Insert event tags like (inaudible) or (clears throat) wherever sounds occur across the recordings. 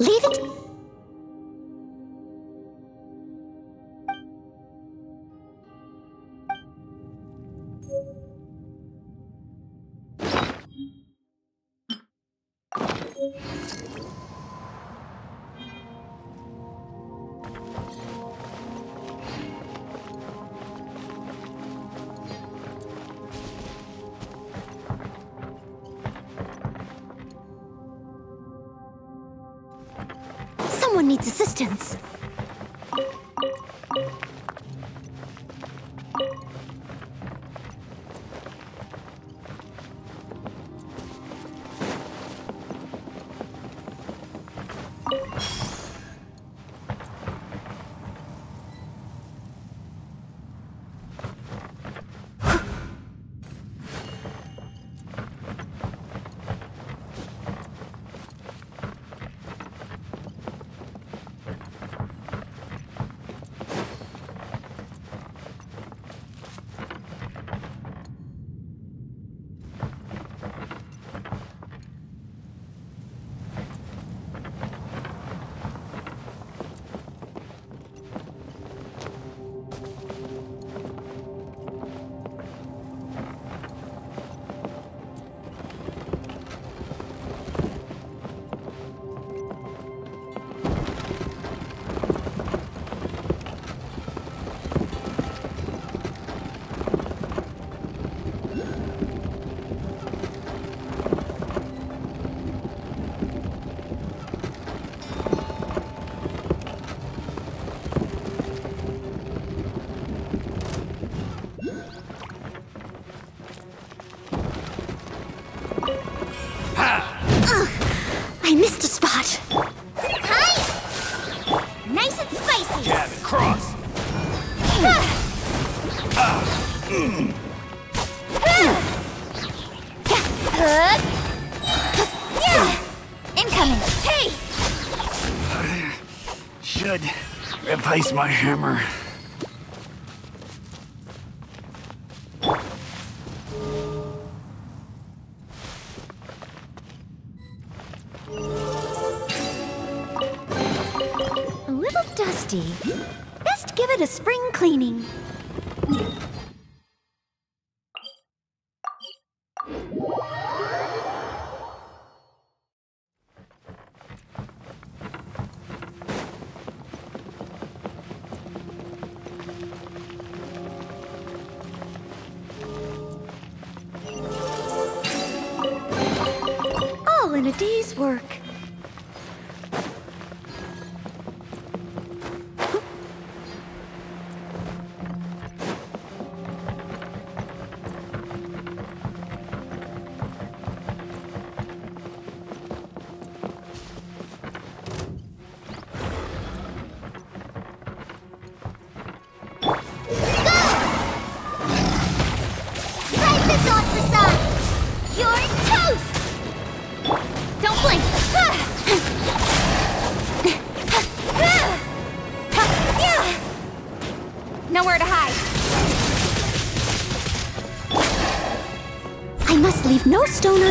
Leave it. Needs assistance. Replace my hammer. Stone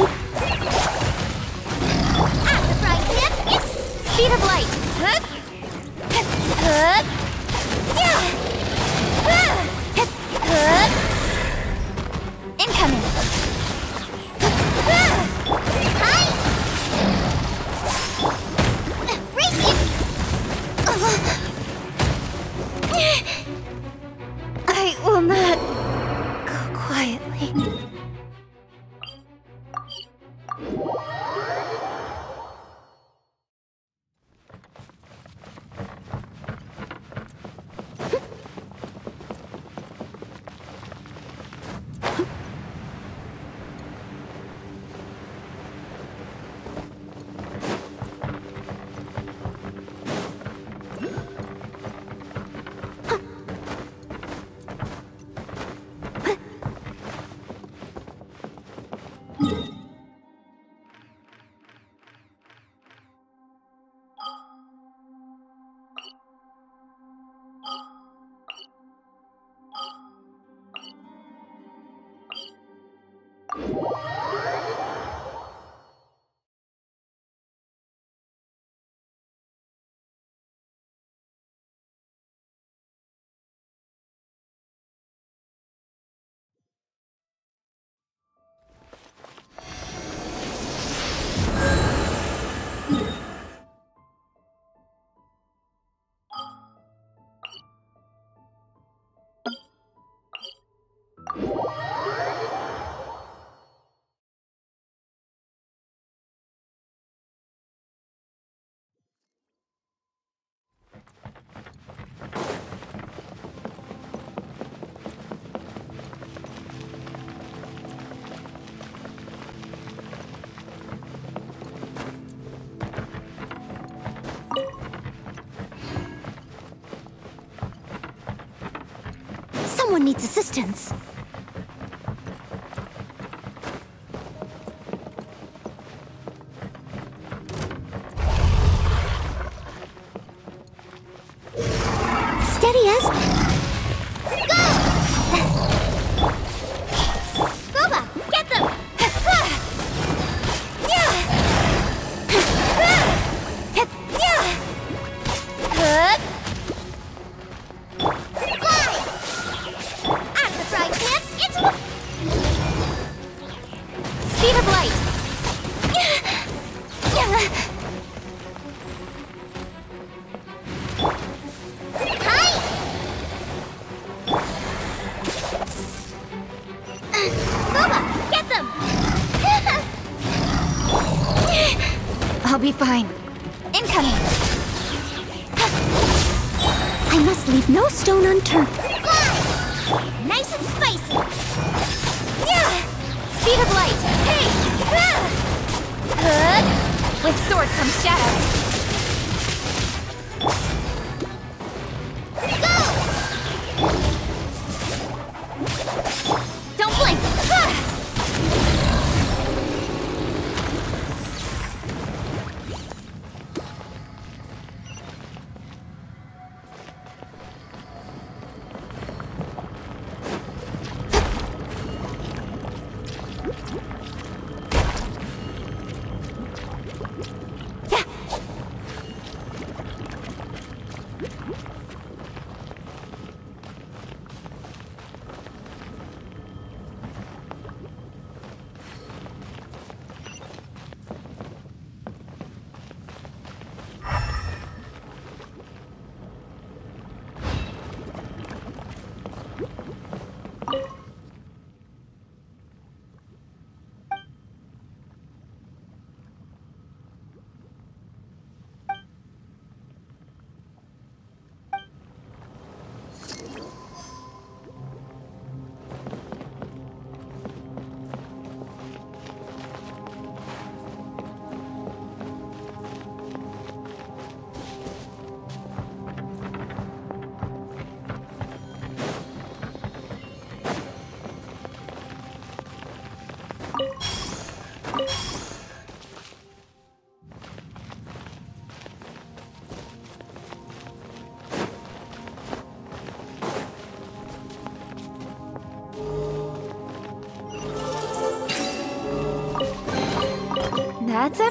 Someone needs assistance.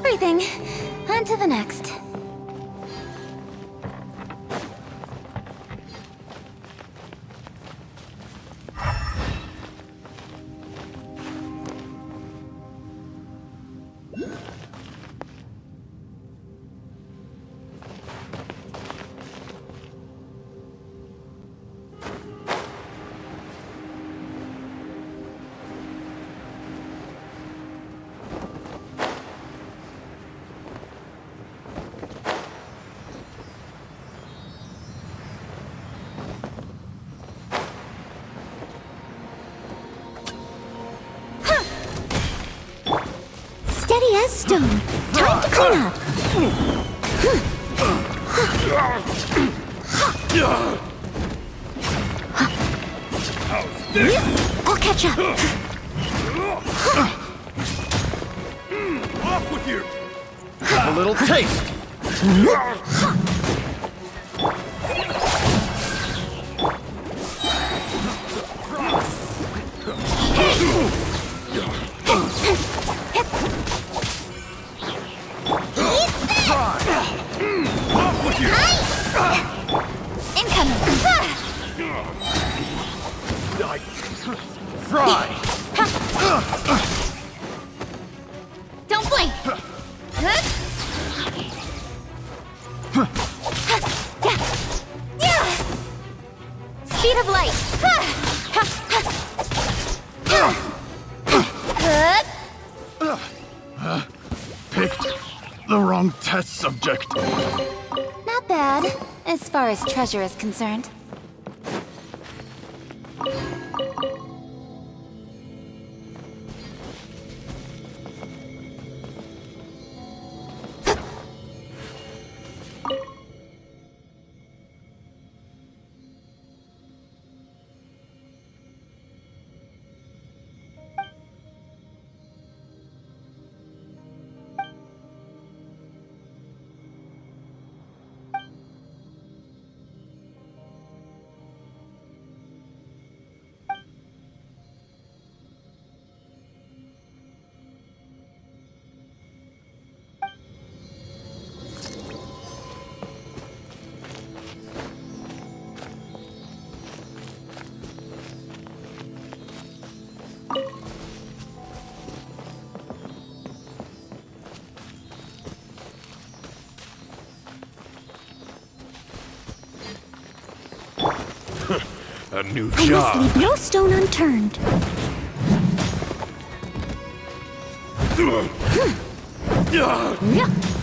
Everything. On to the next. Steady stone. Time to clean up. I'll catch up. Off with you! A little taste. Incoming. Fry! Don't blink. Speed of light. Picked the wrong test subject. Far as treasure is concerned. New I must leave no stone unturned. (clears throat) Yeah.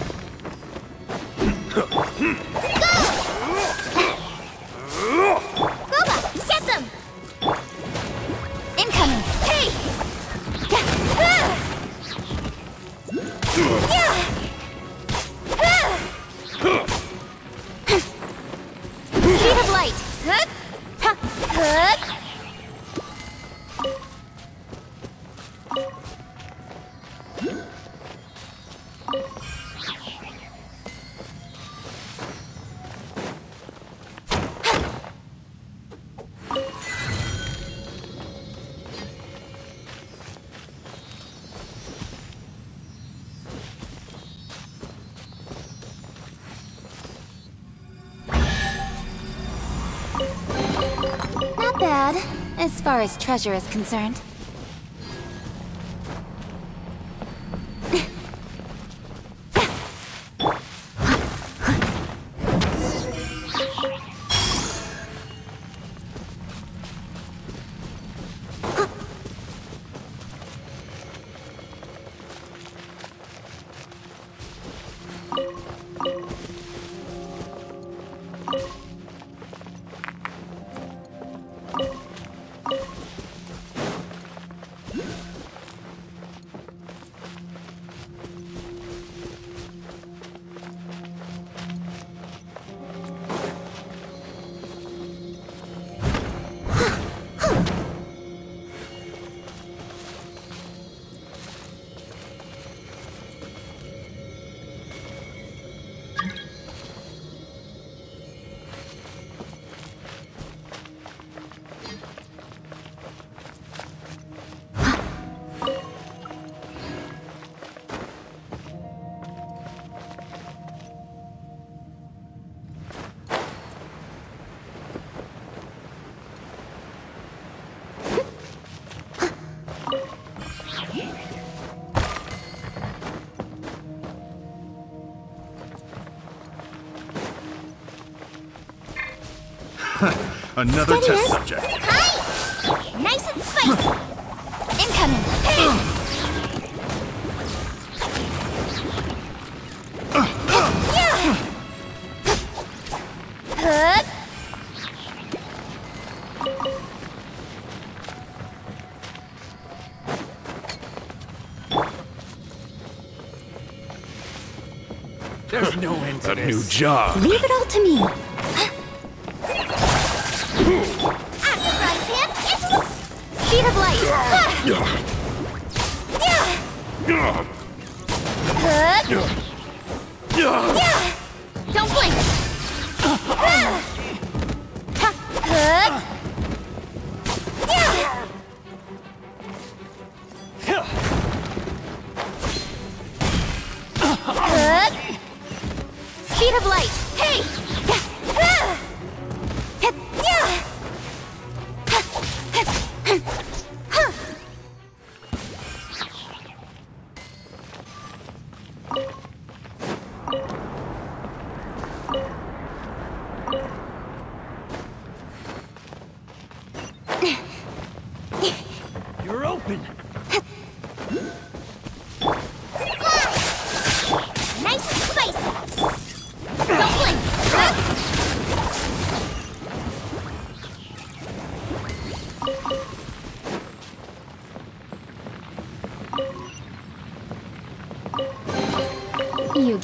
Far as treasure is concerned. Another Steady, test Nurse. subject. Hi! Nice and spicy! Incoming! Hey! Yeah! Hup! There's no end to A new job. Leave it all to me.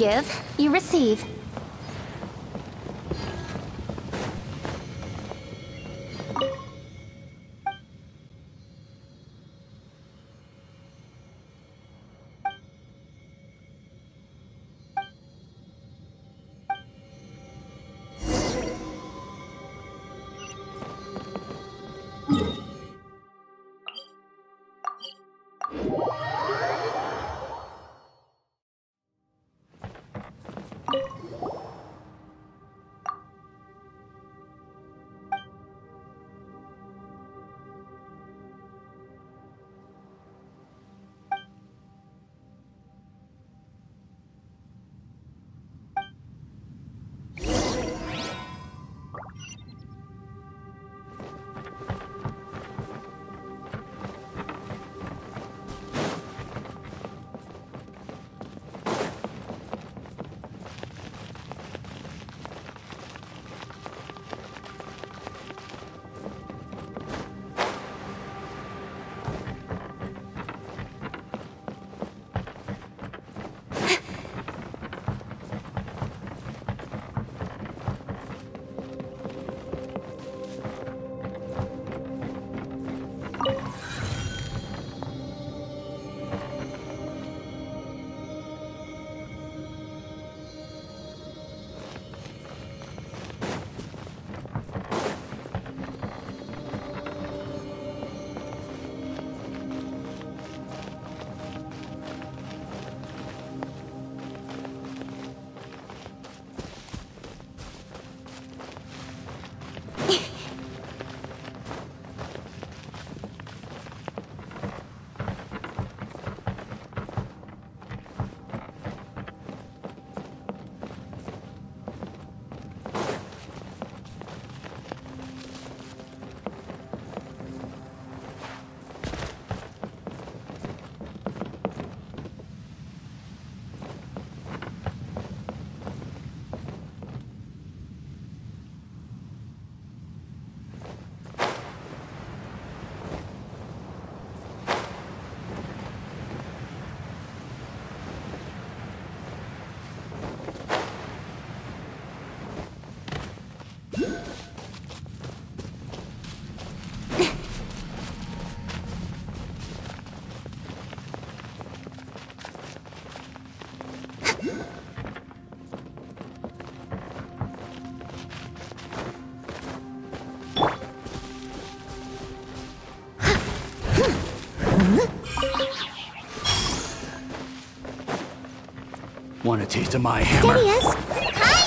Give, you receive. taste of my hammer. Steady. Hi.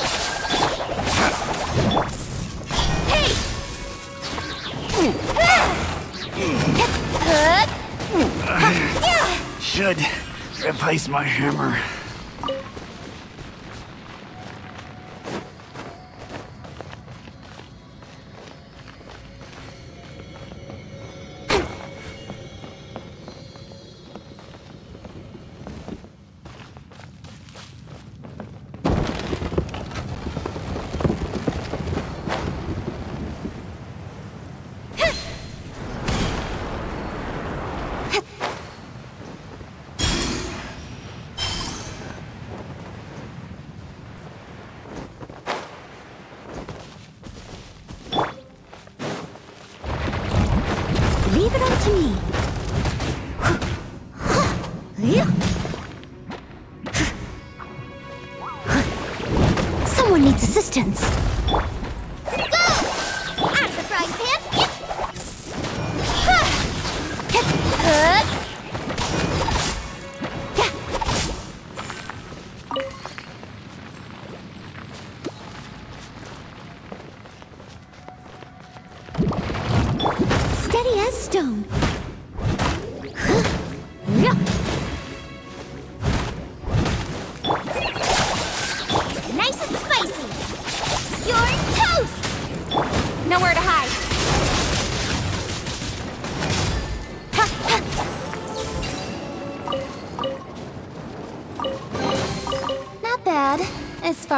Hey. (sighs) Should replace my hammer.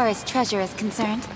far as treasure is concerned.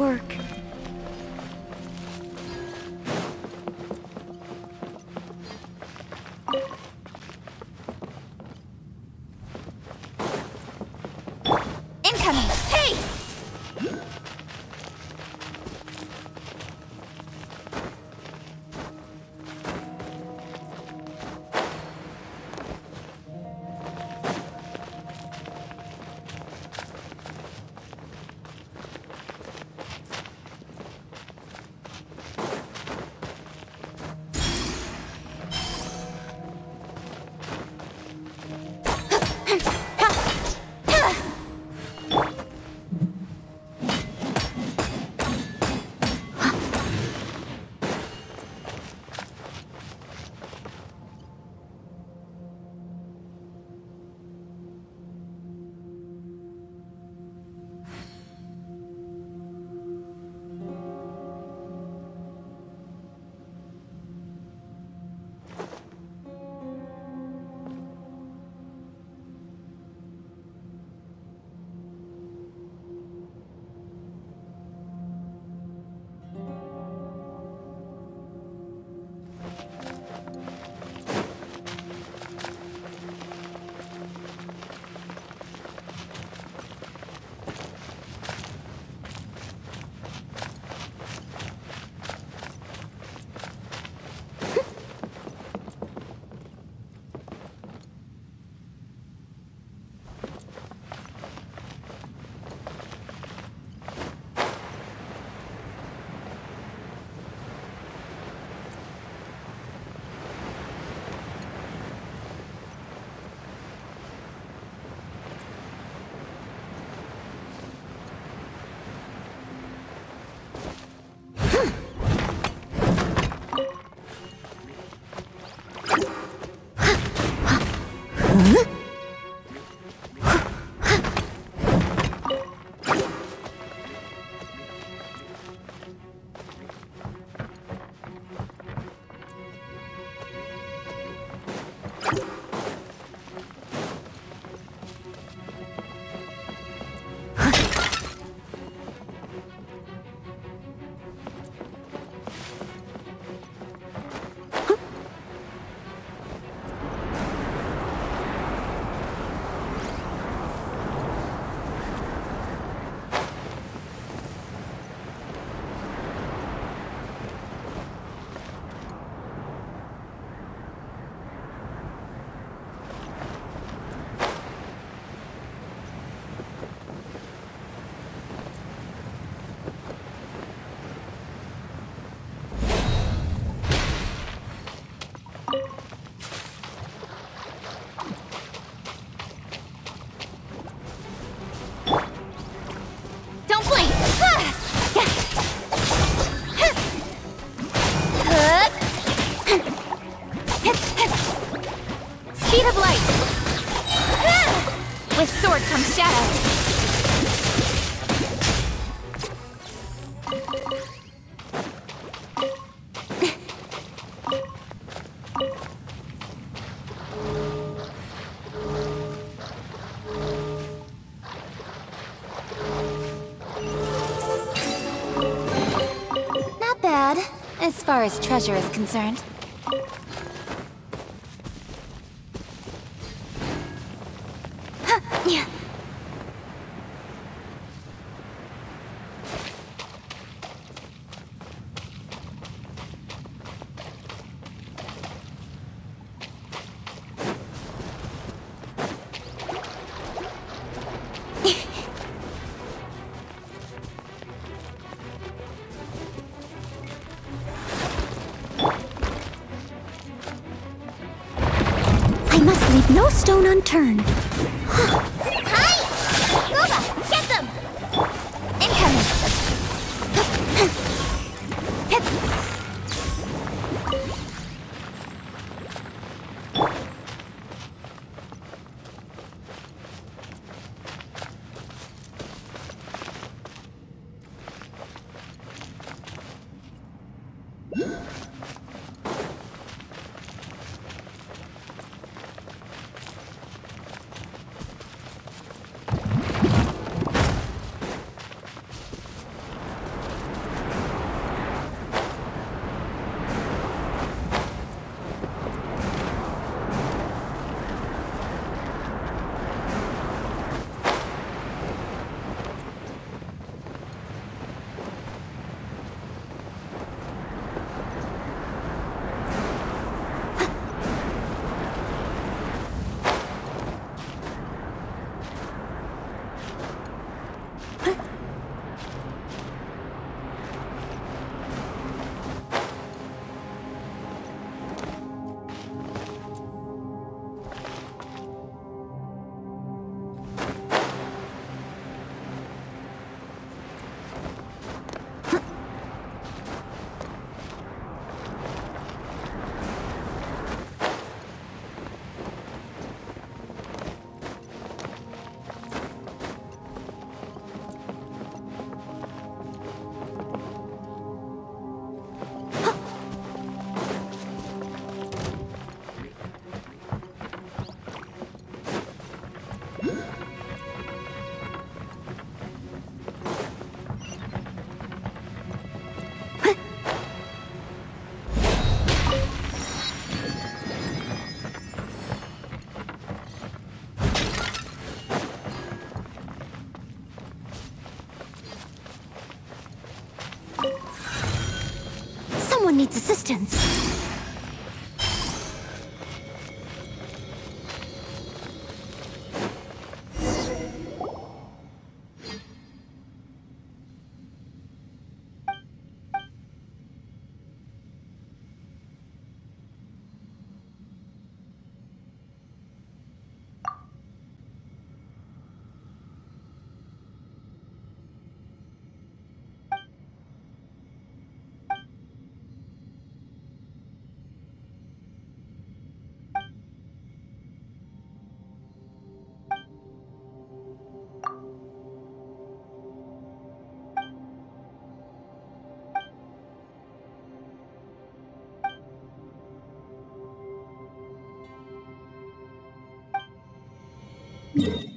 Work. Far as treasure is concerned. Stone needs assistance. Yeah.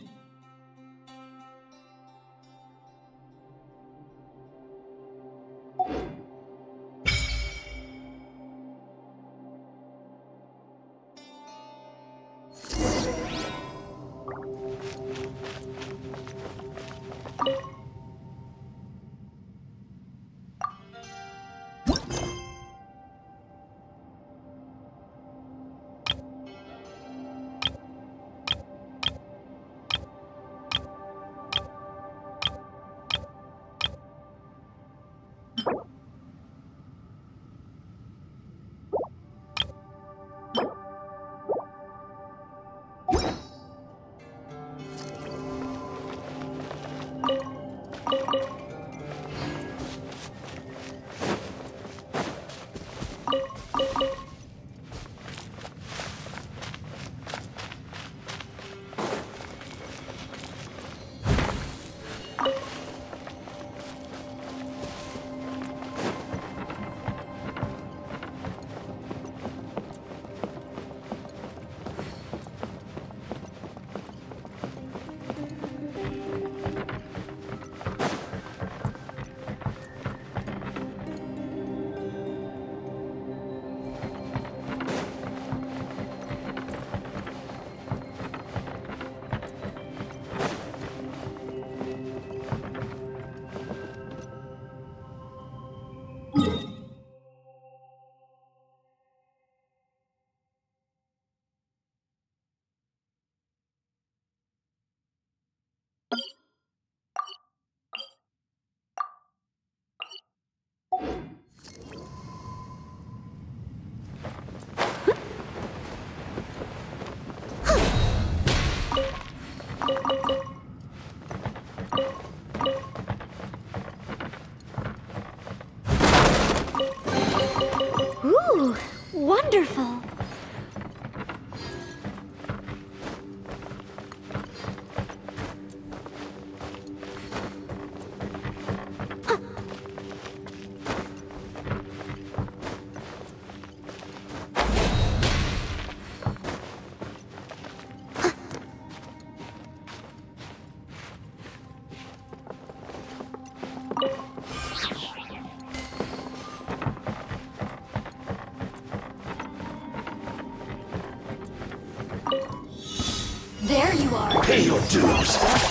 to.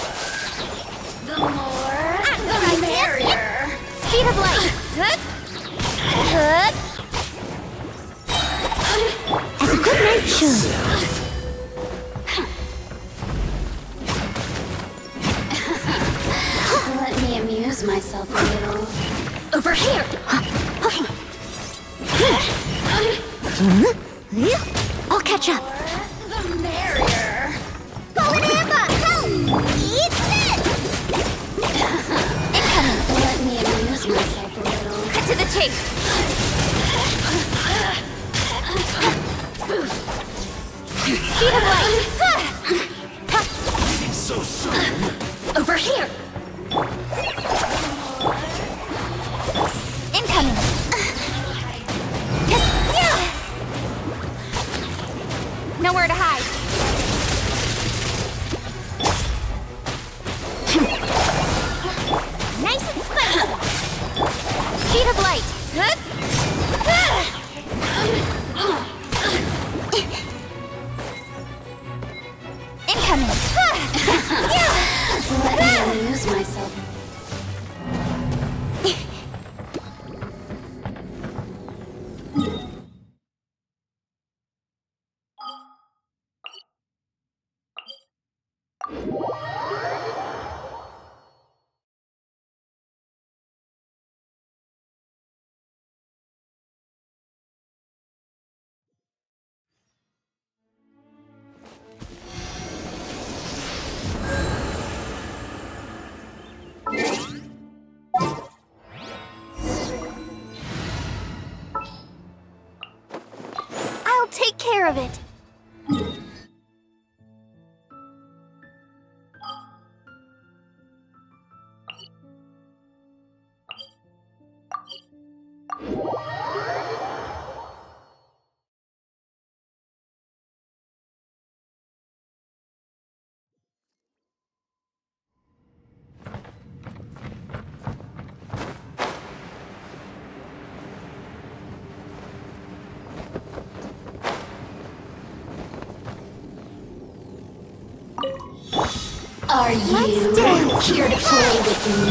here to play with me.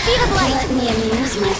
Speed of light! Let me amuse myself.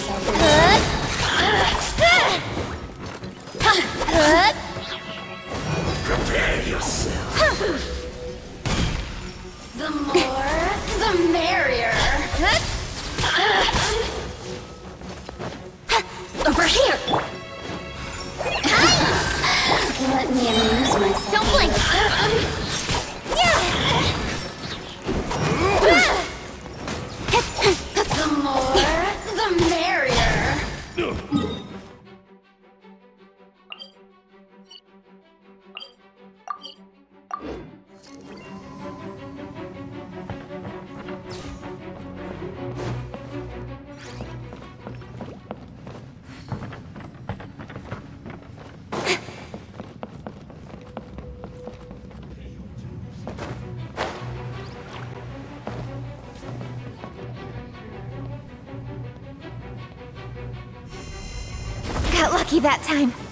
lucky that time.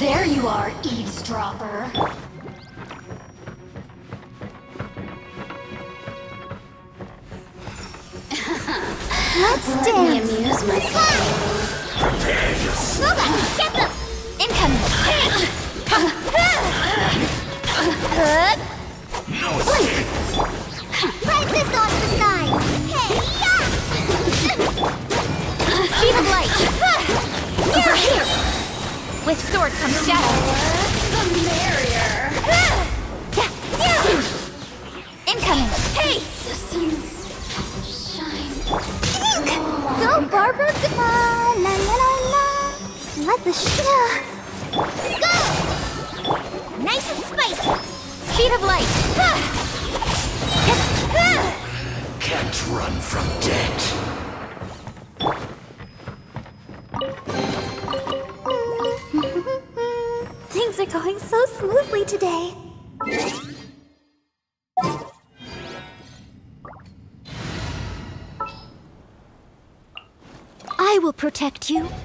There you are, eavesdropper. protect you?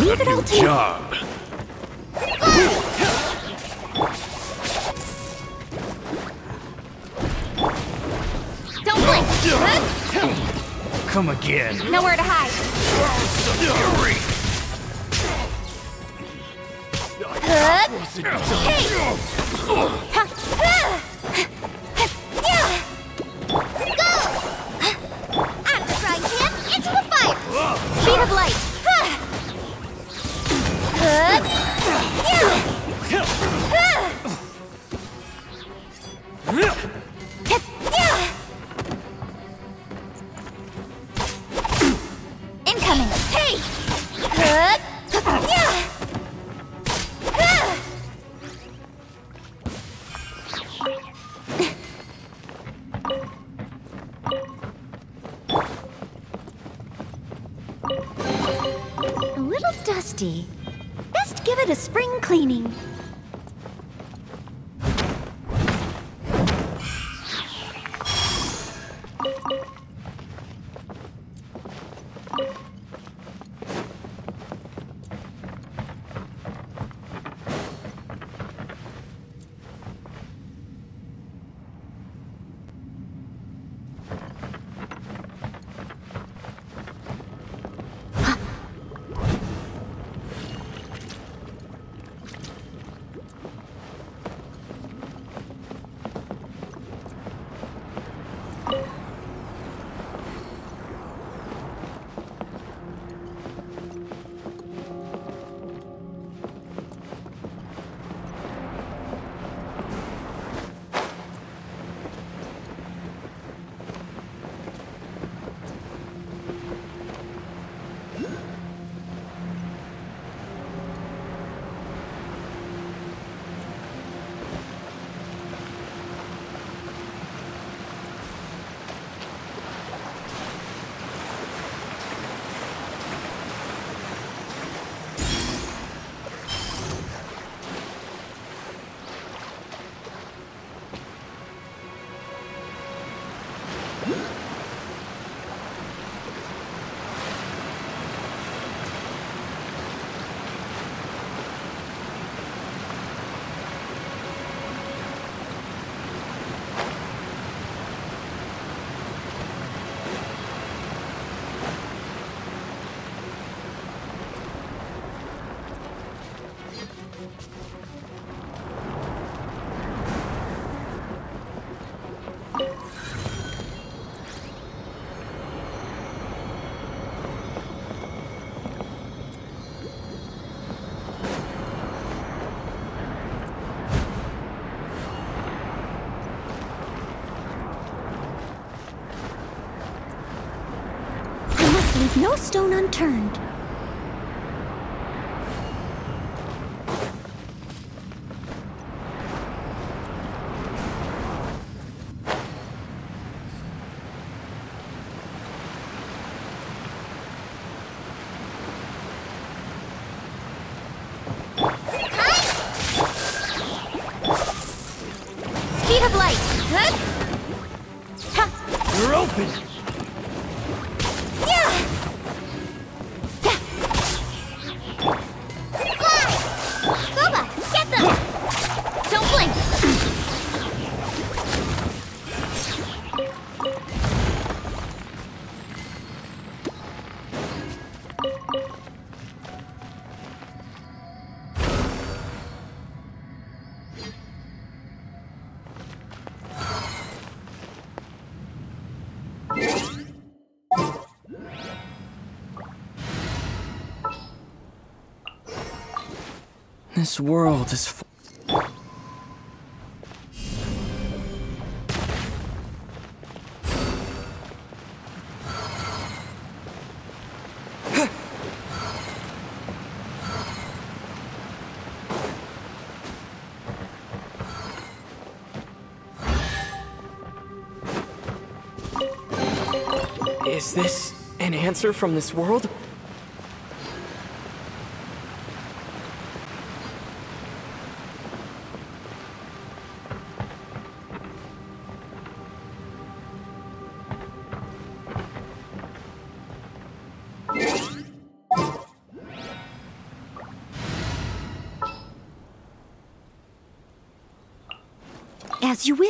Leave it all to job. Don't blink. Huh? Come again. Nowhere to hide. Fury. Huh? Hey. leave no stone unturned. This world is. F- Is this an answer from this world?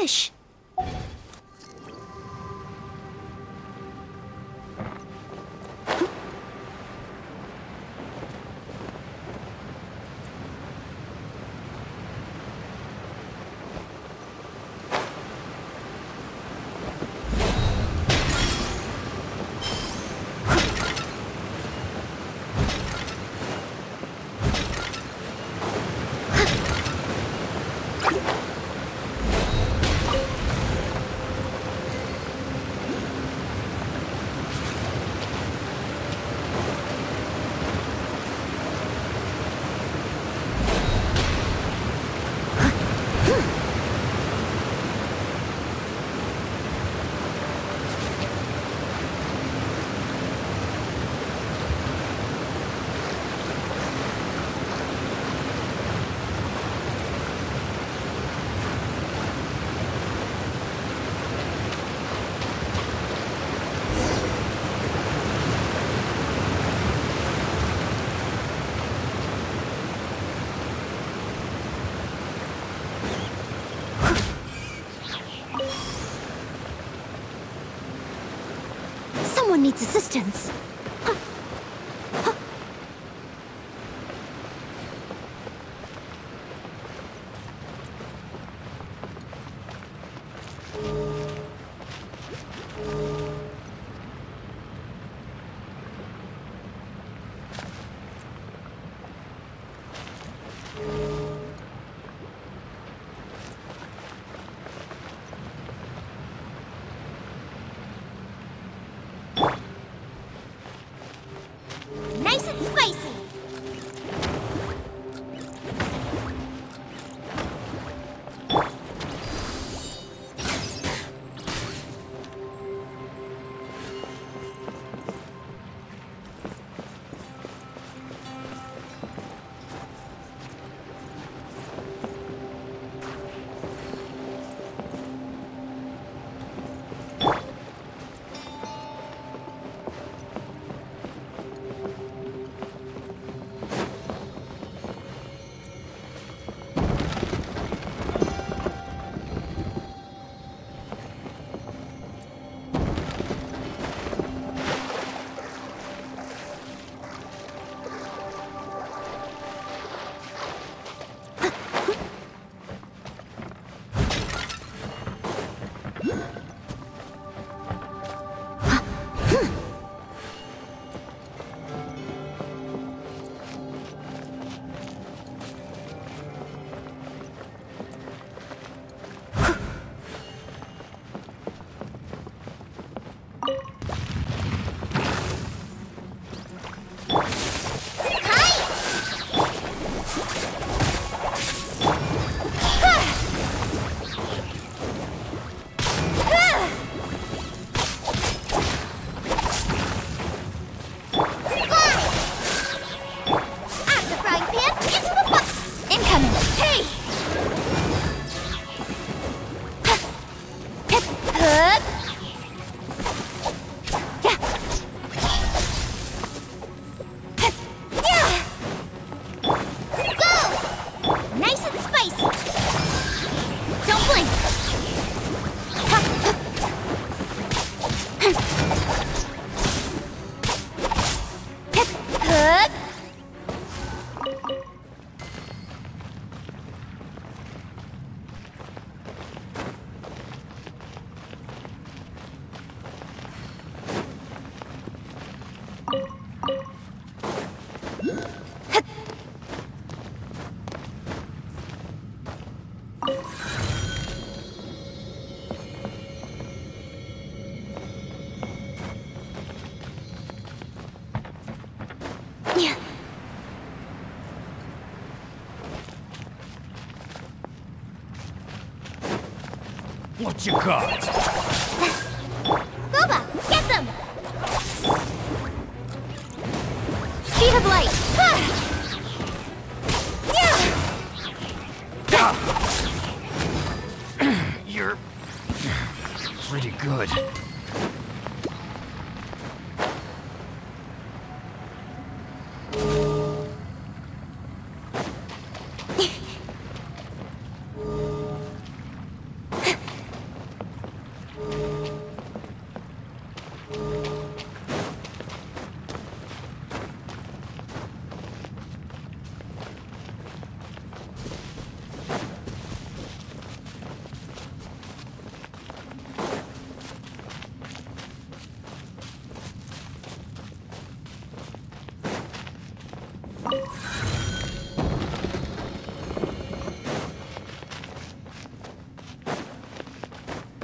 As needs assistance. 这个。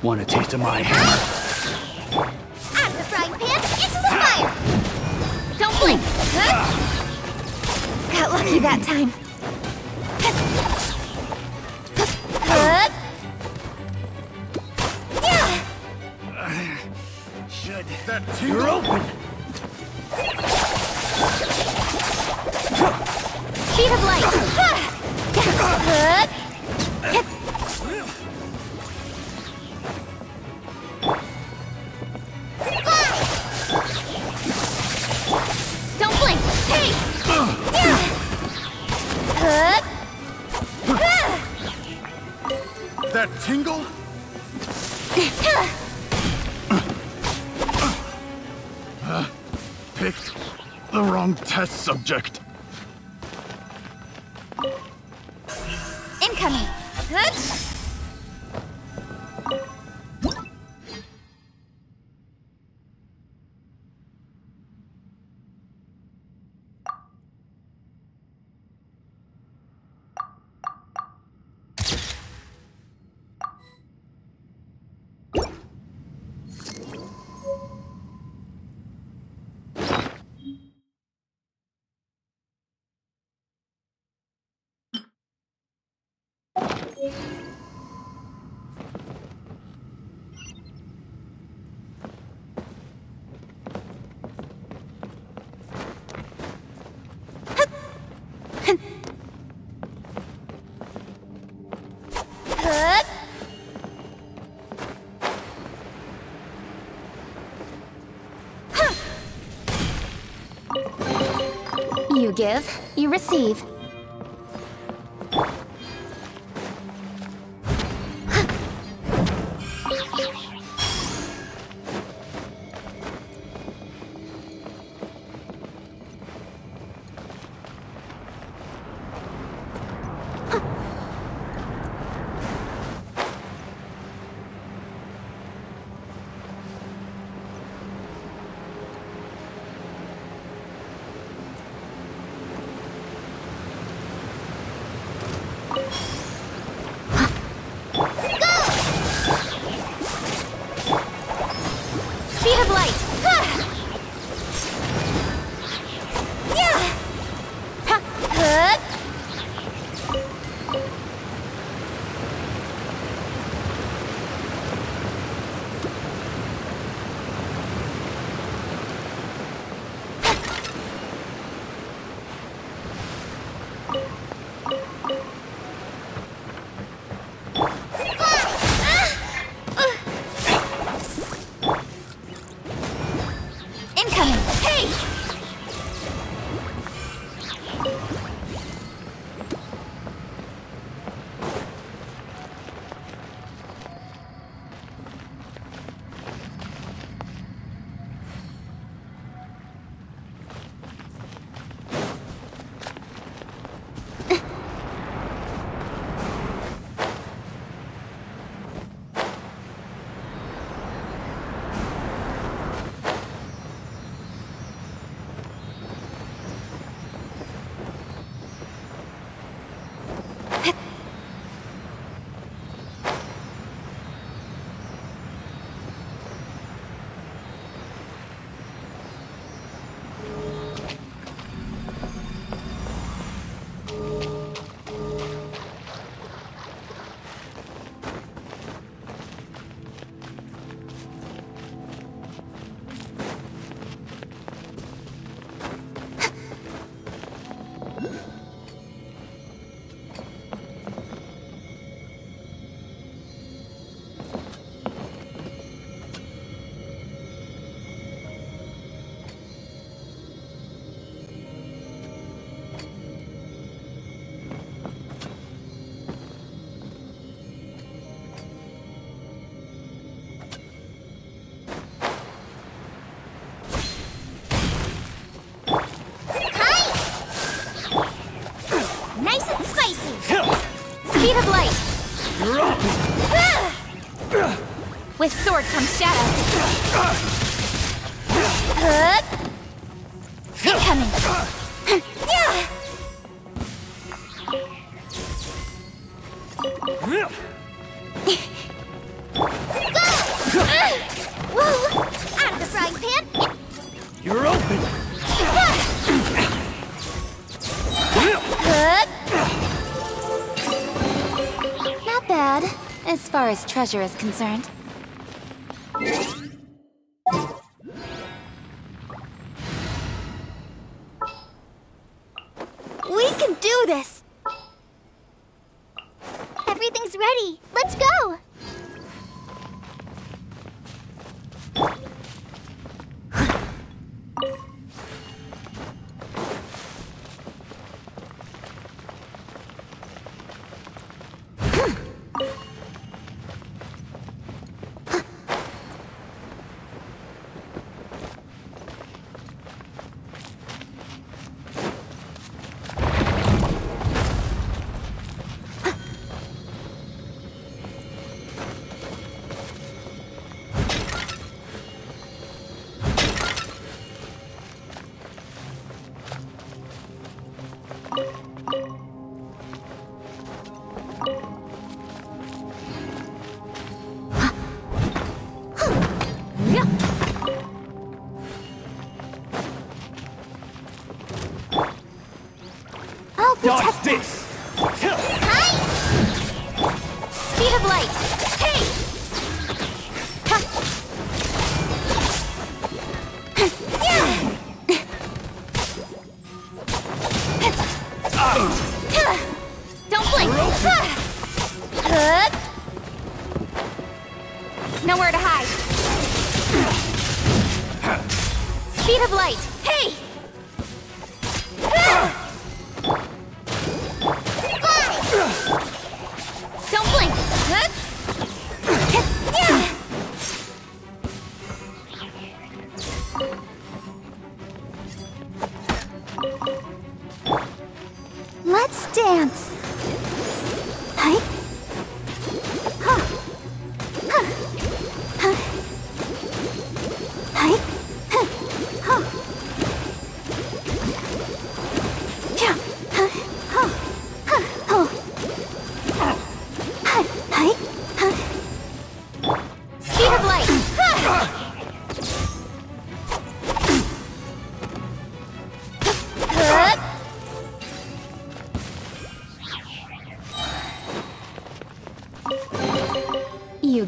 Want a taste of my? Out of the frying pan, into the fire! Don't blink! Huh? Got lucky that time. Wrong test subject. You give, you receive. Far as treasure is concerned.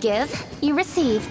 Give, you receive.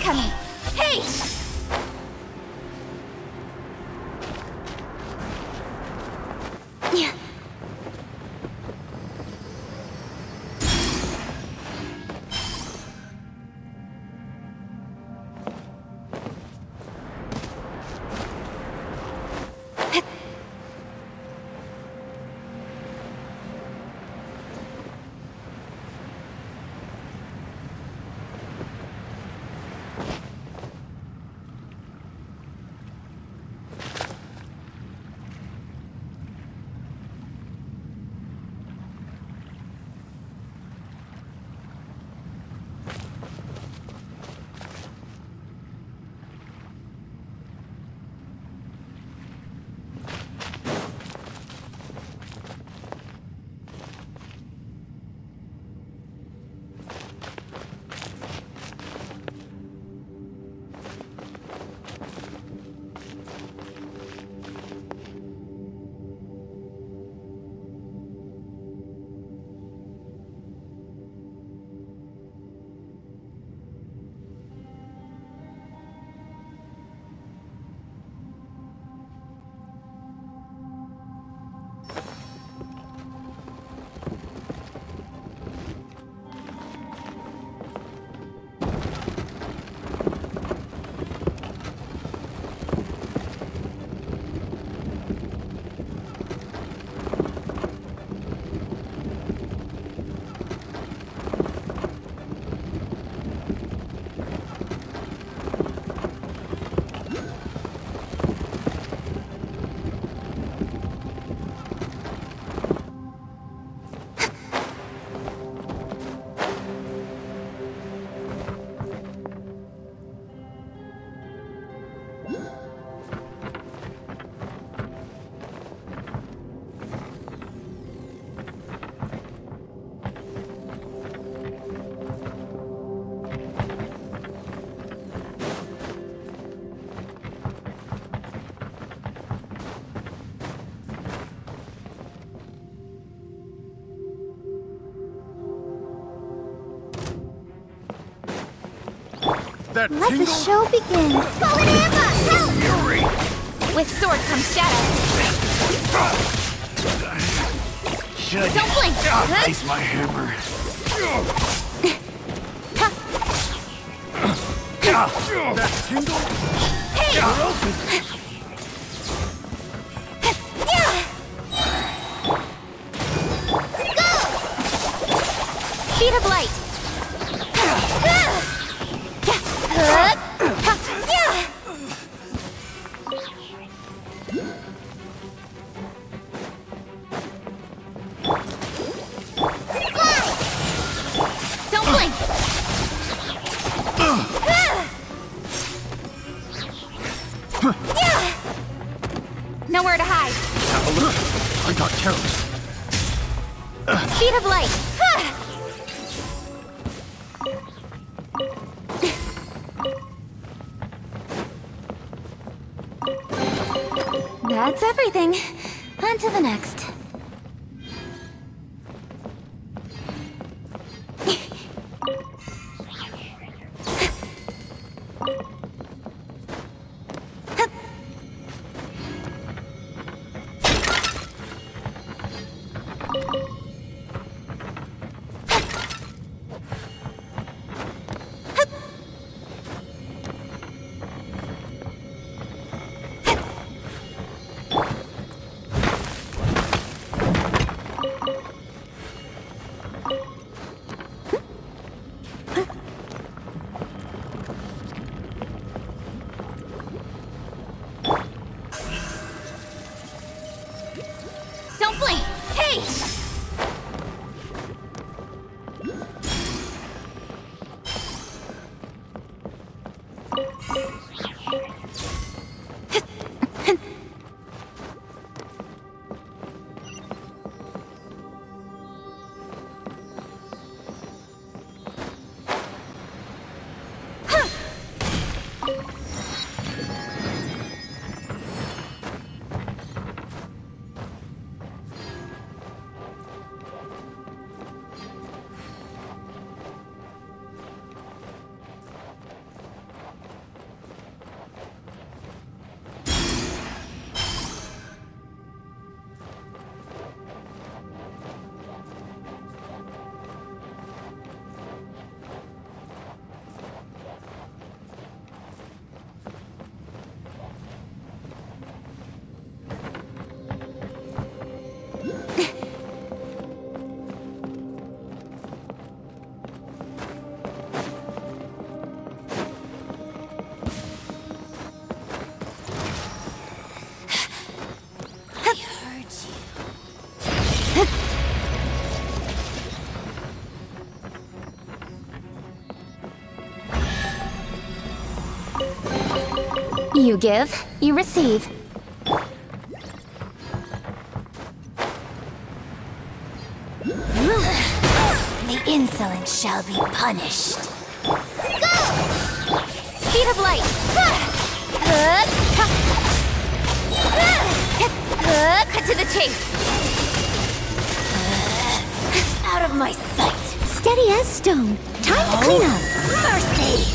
Hey! That Let the show begin. Fallen Amber, help! Fury! With sword comes shadow. Should Don't blink. Huh? Ice my hammer. That tingle? Hey! You give, you receive. The insolent shall be punished. Speed of light. Cut to the chase. Out of my sight. Steady as stone. Time to clean up. Mercy!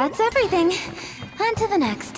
That's everything. On to the next.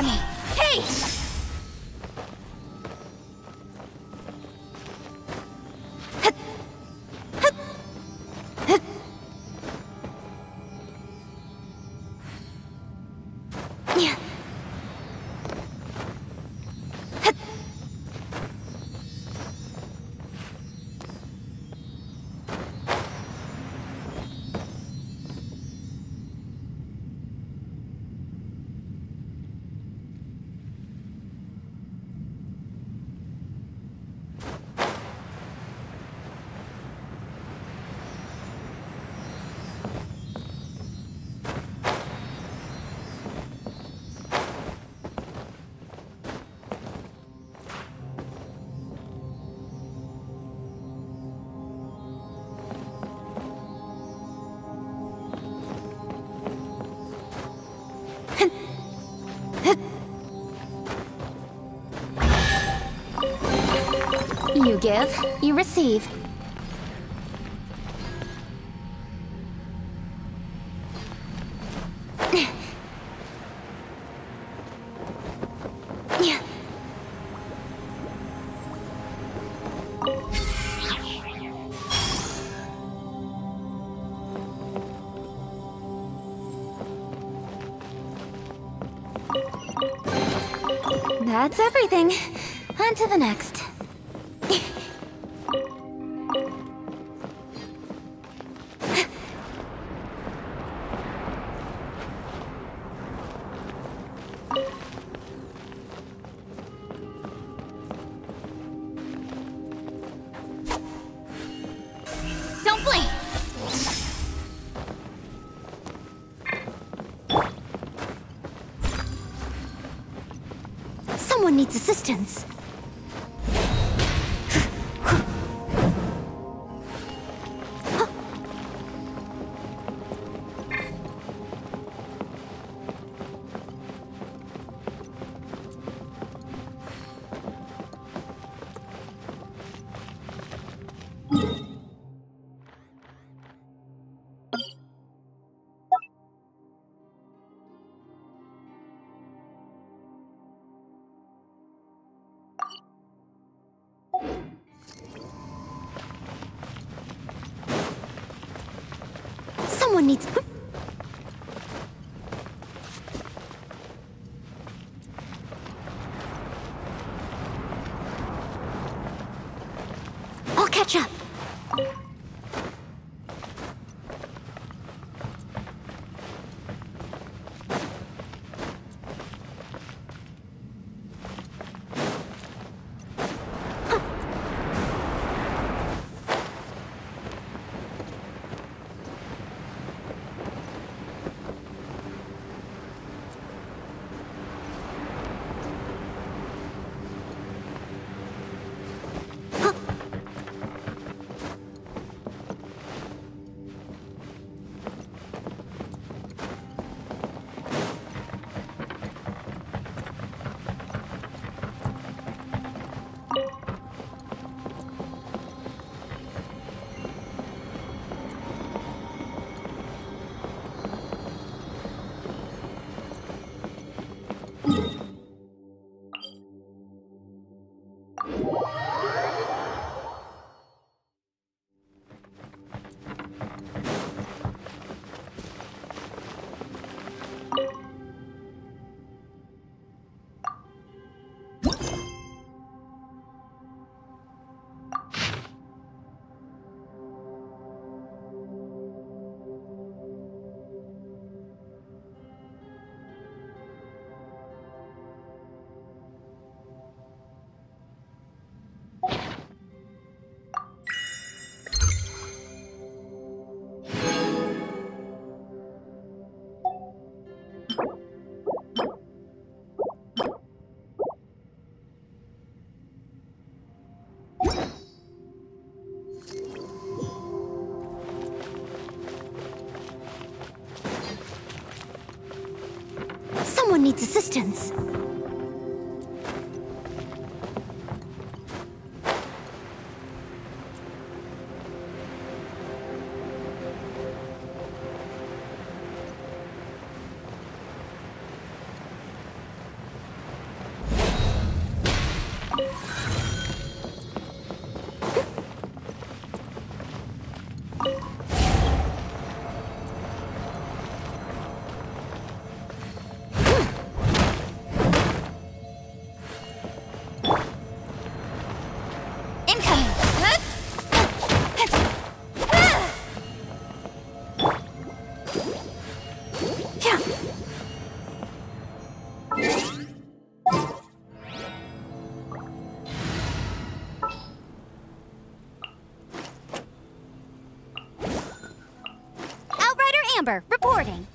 Incoming. Hey! Give, you receive. That's everything. On to the next. Needs assistance. Needs. Someone needs assistance. Amber, reporting.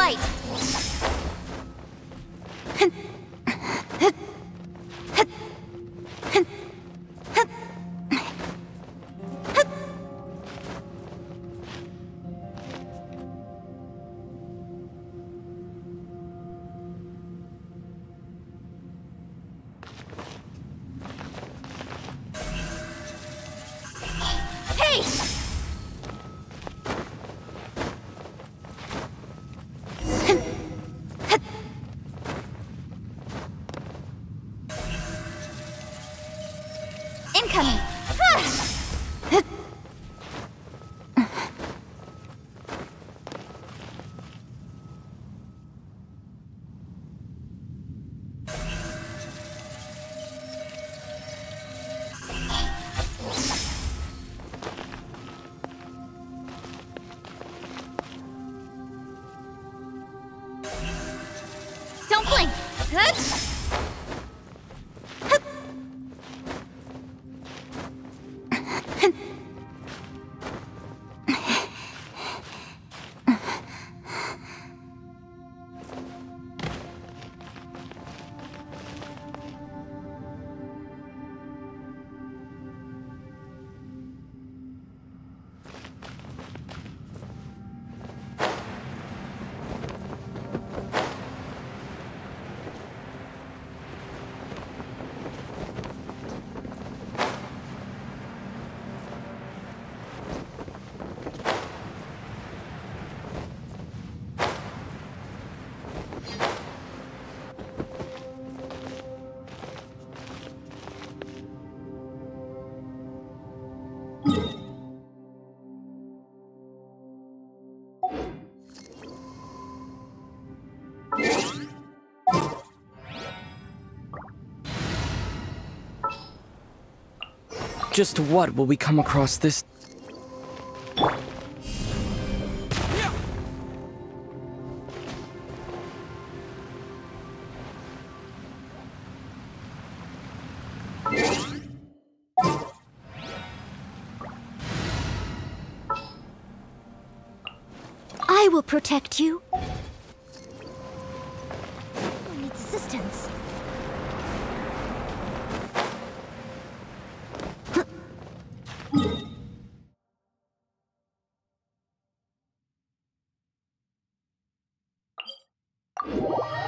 Light. Just what will we come across this? I will protect you. Música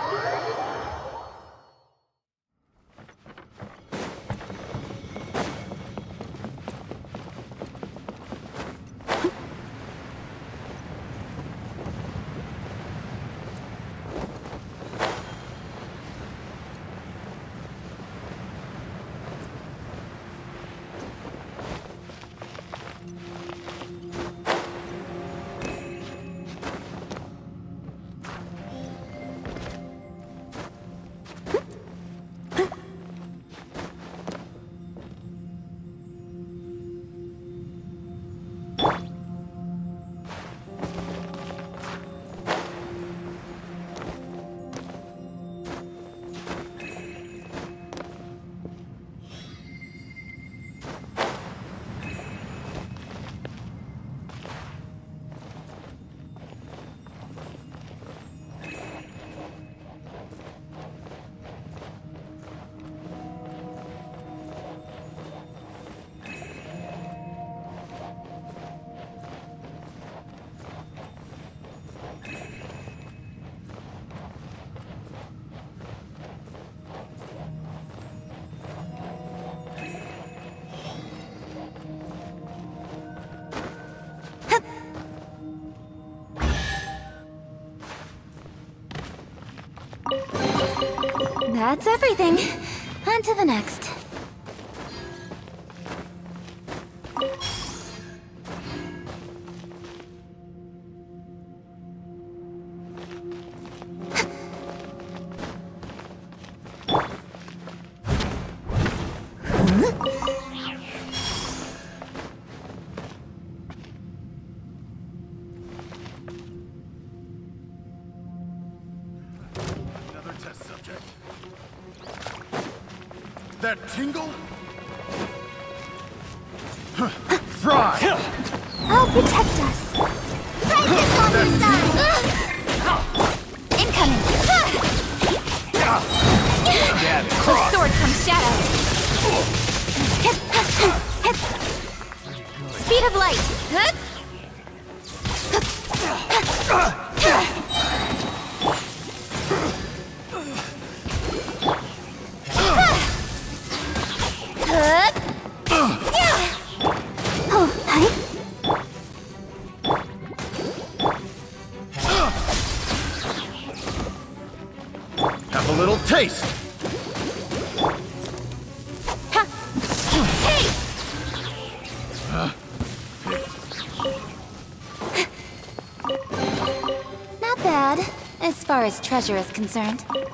That's everything. On to the next. Tingle? far as treasure is concerned.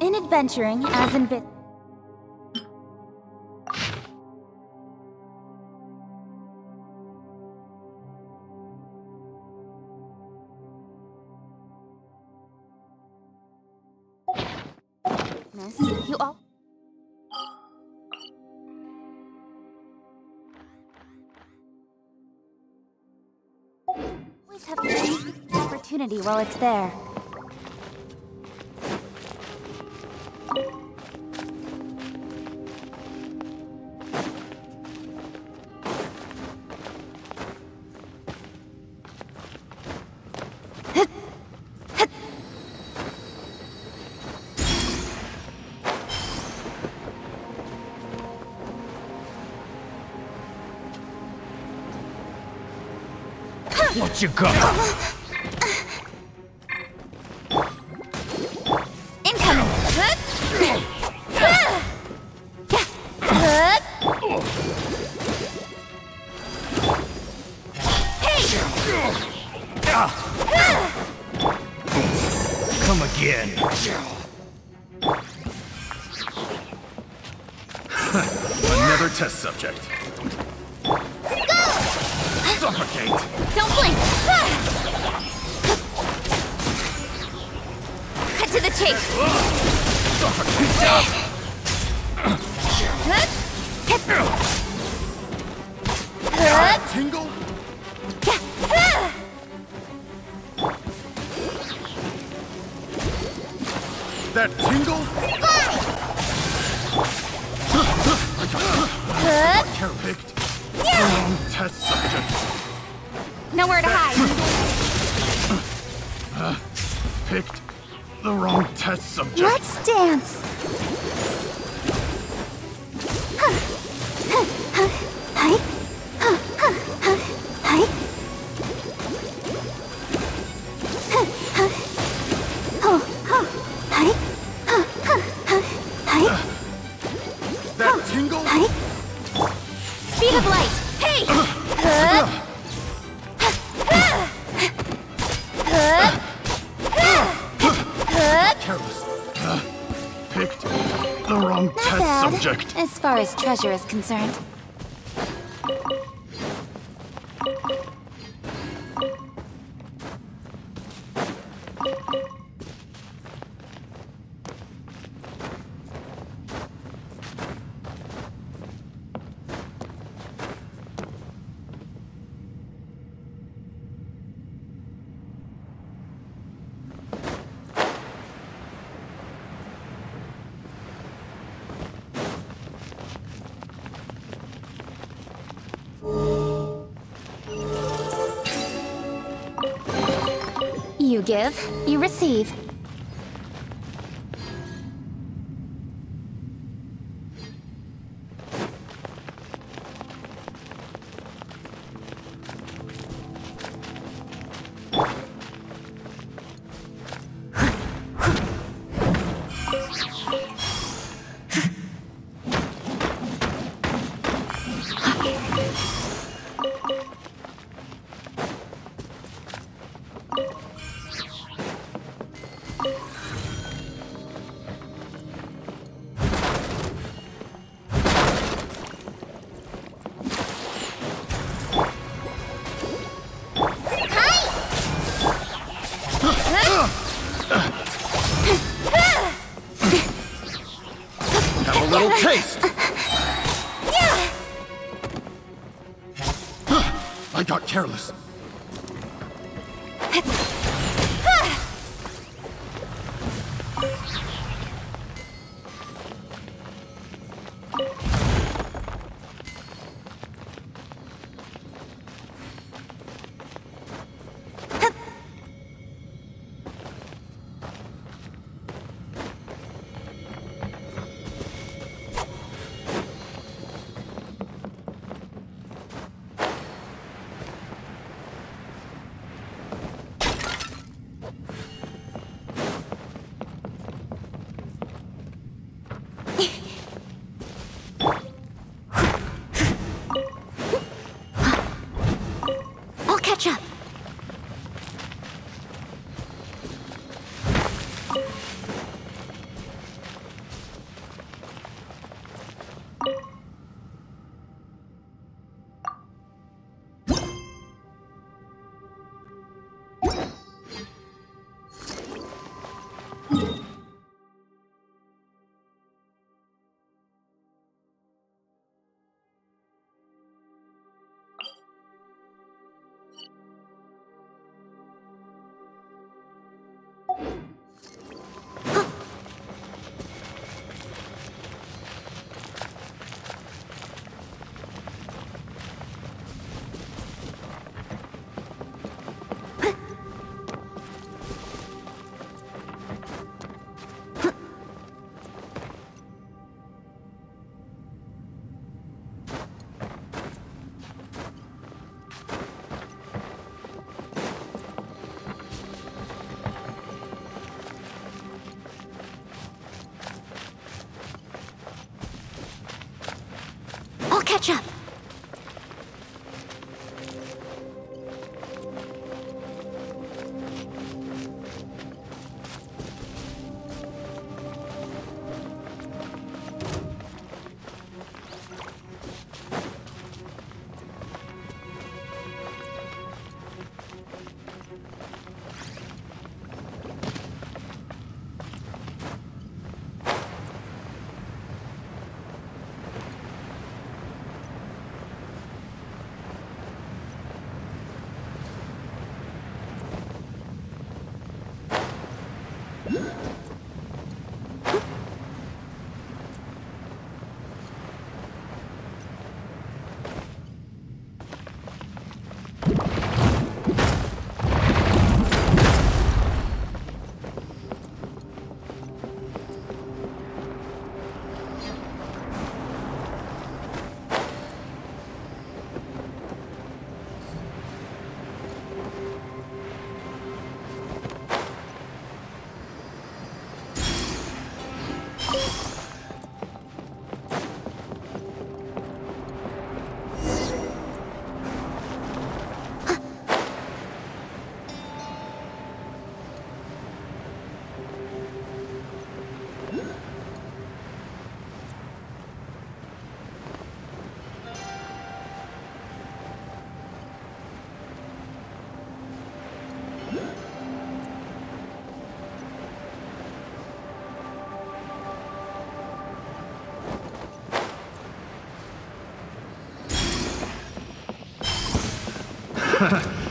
In adventuring, as in business. You all. Always have opportunity while it's there. you go. Uh-huh. as treasure is concerned.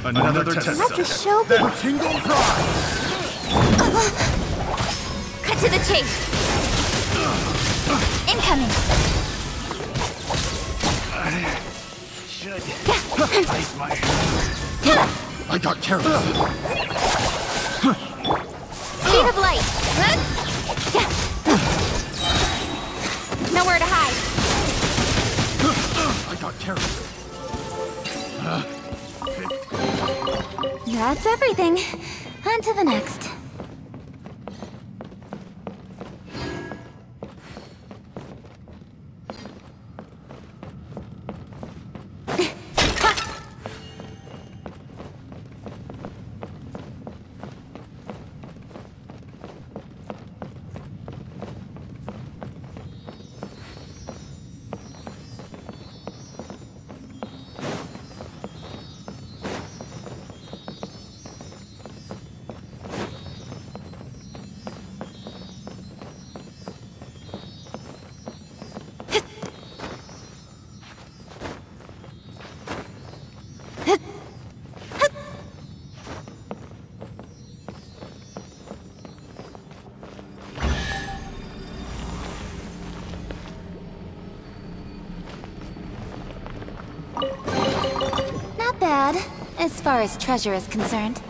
Another, test Let the show Then begin. tingle cry. Uh-huh. Cut to the chase. Incoming. I got careless. As far as treasure is concerned.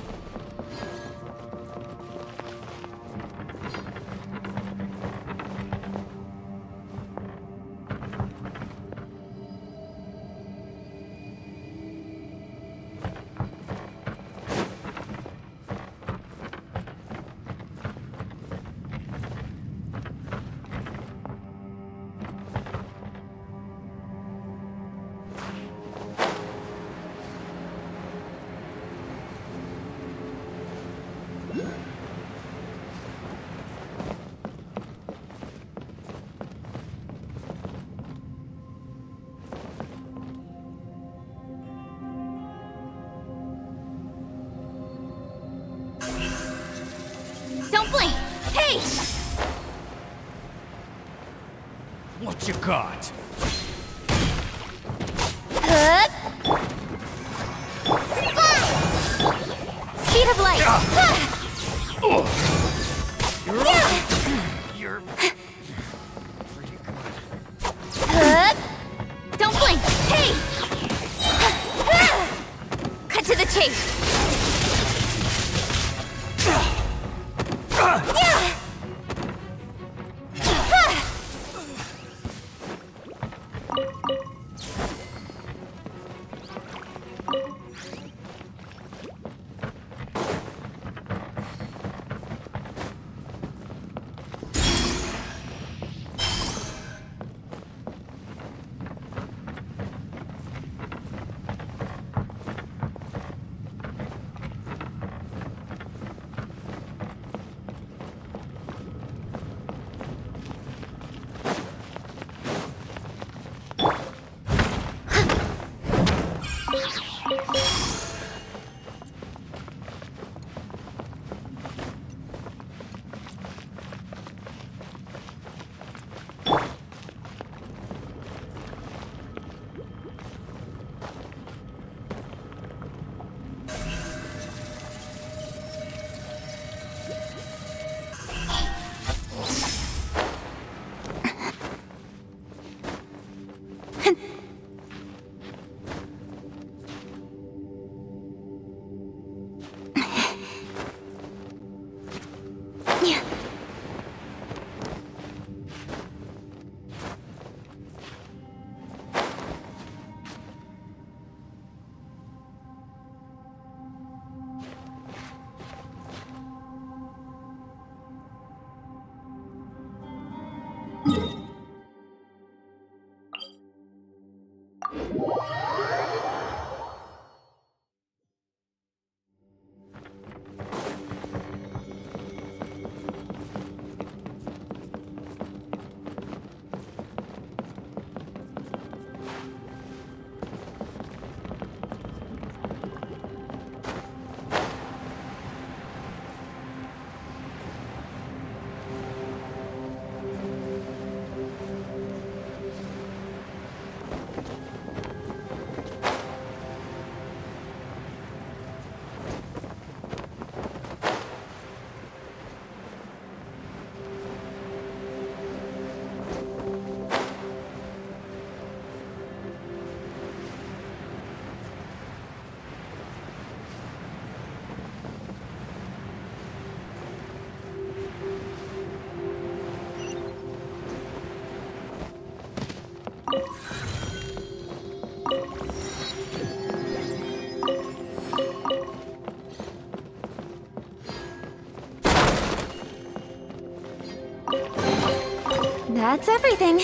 That's everything.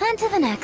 On to the next.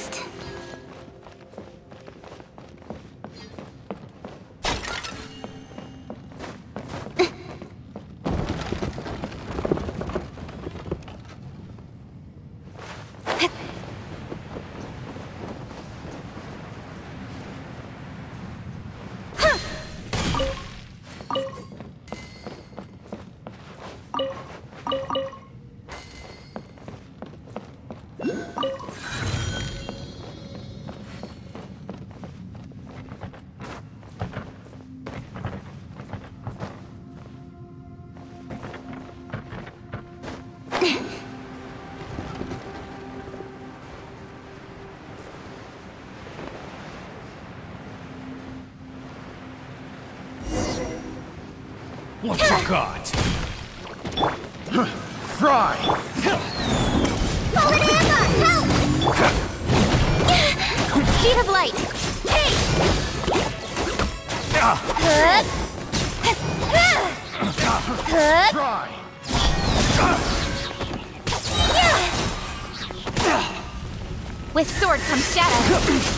What you got? Fry! Polar Hammer! Help! Speed of light! Hey! Hup! Hup! Fry! With sword comes shadow.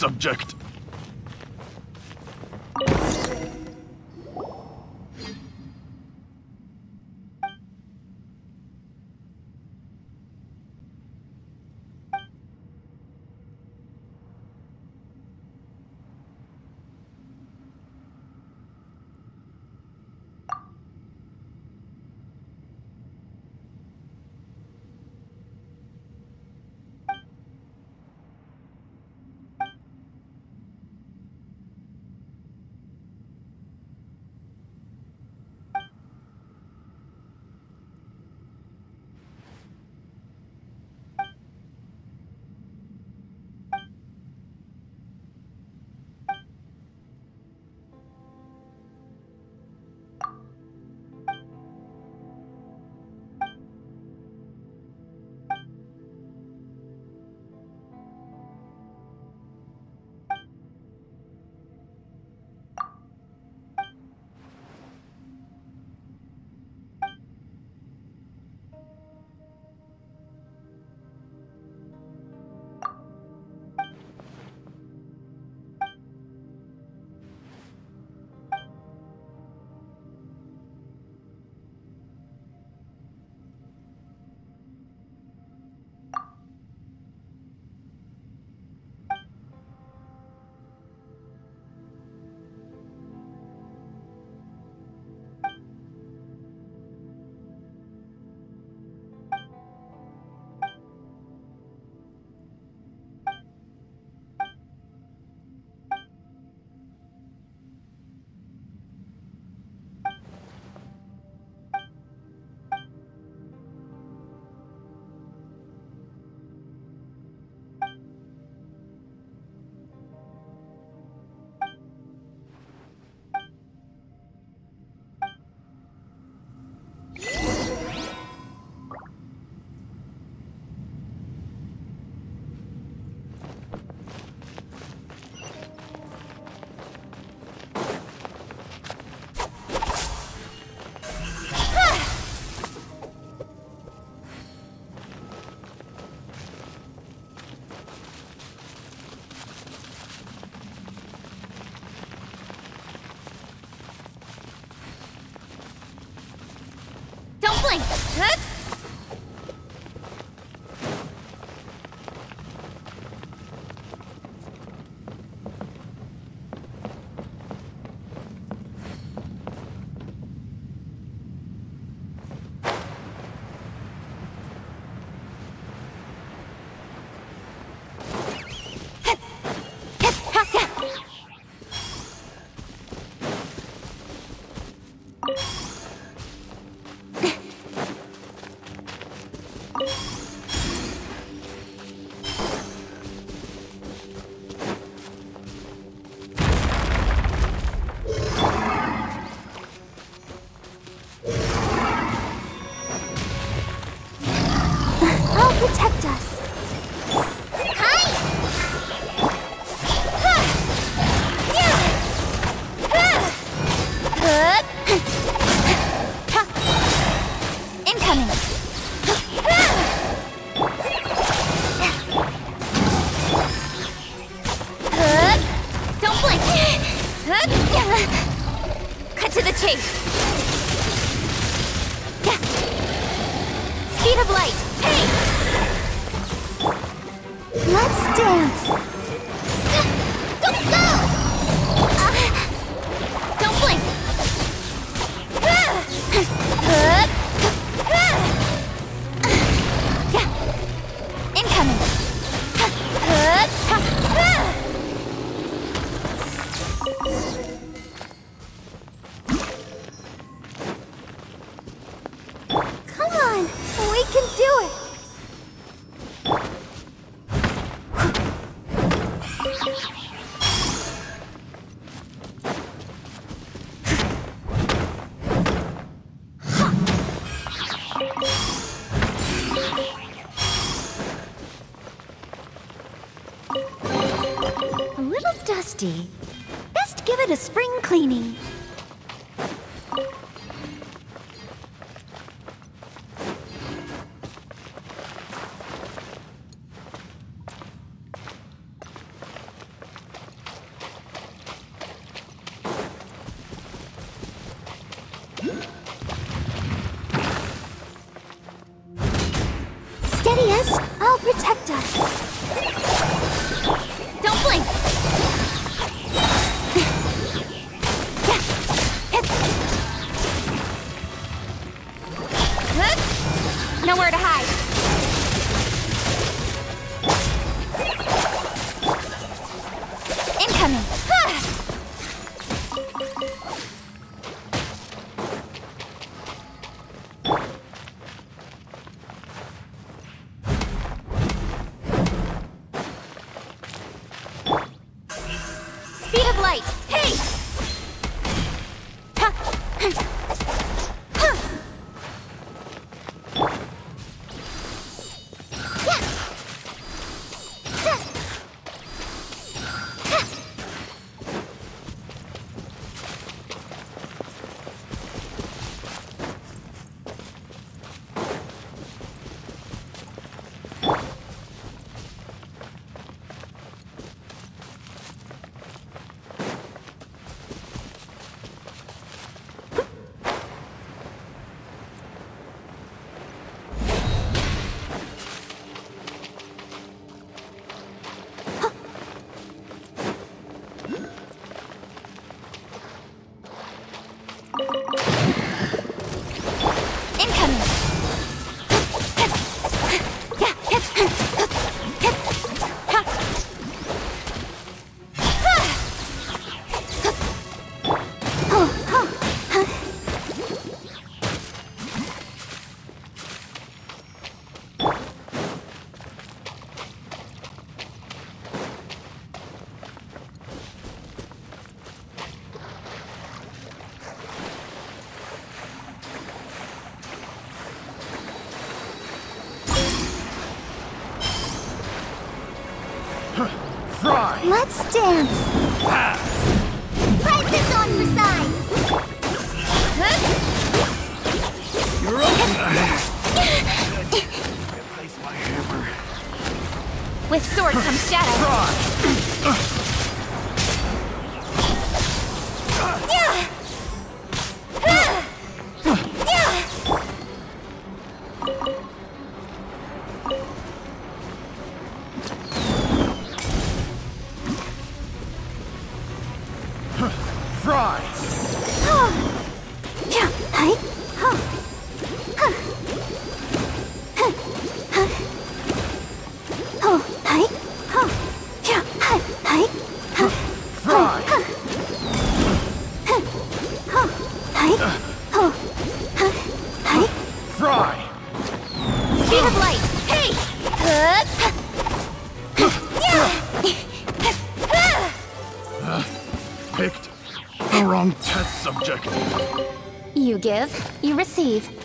Subject. Dusty. Best give it a spring cleaning. Dance. Receive.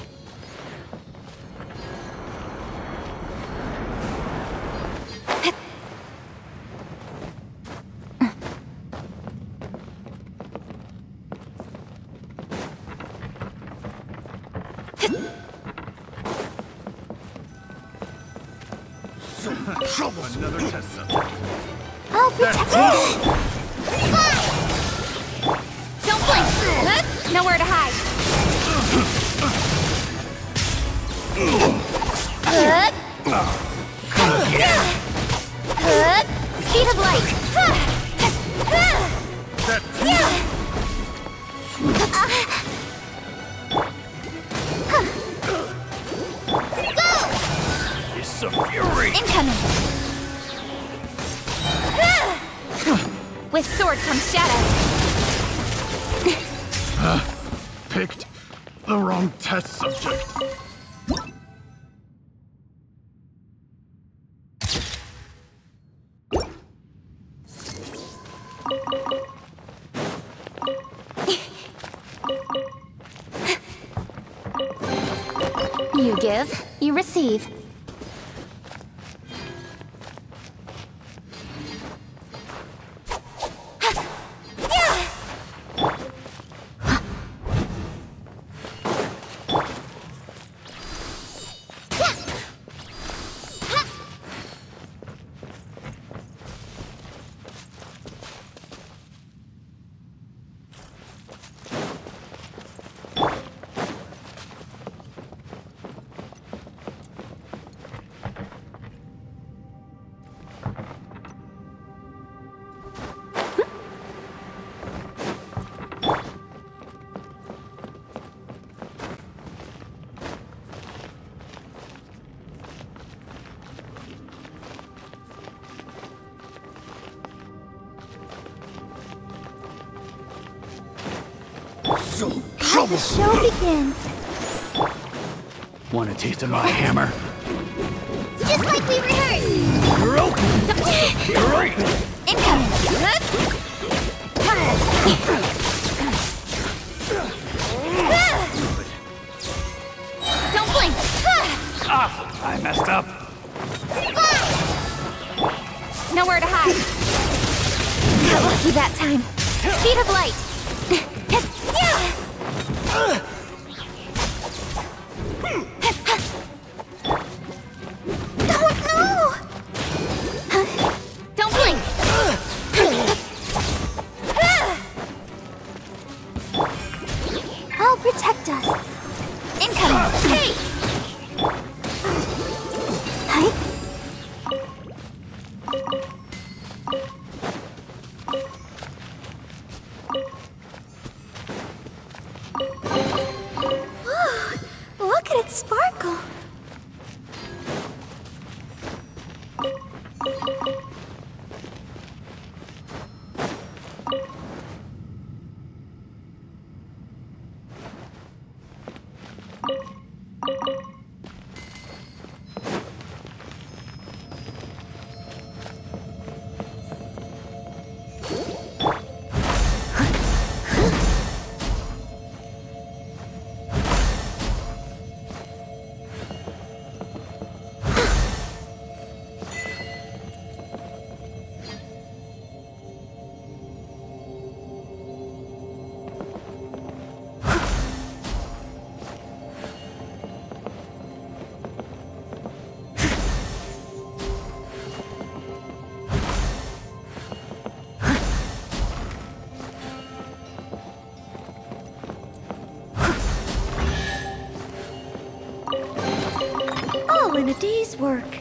the show begins. Want to taste of my hammer? Just like we rehearsed. You're open. You're open. Incoming. Oops. work.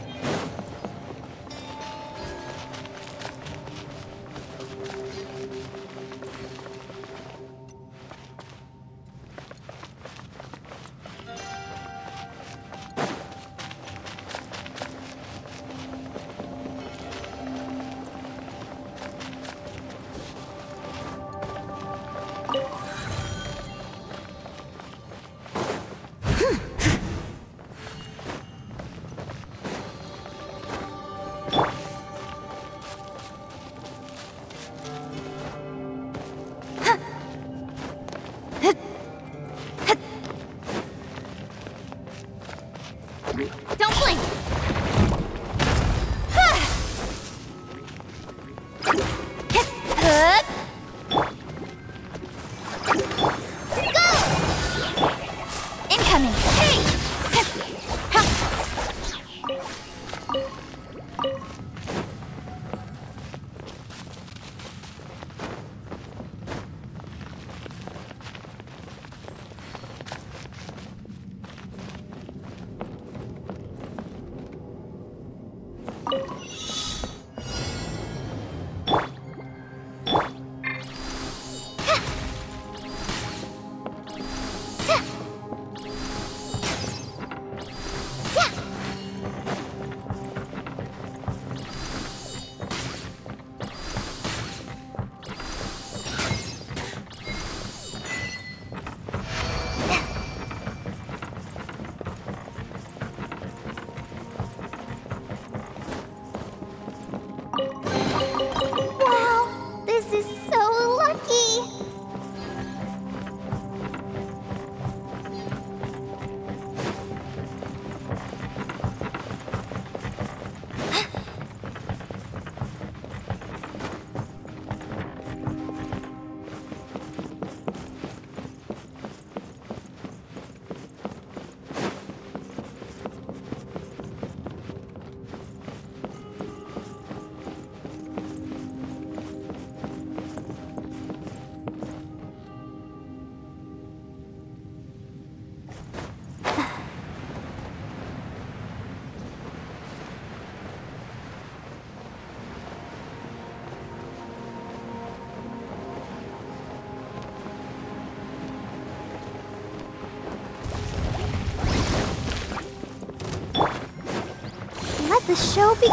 Show be-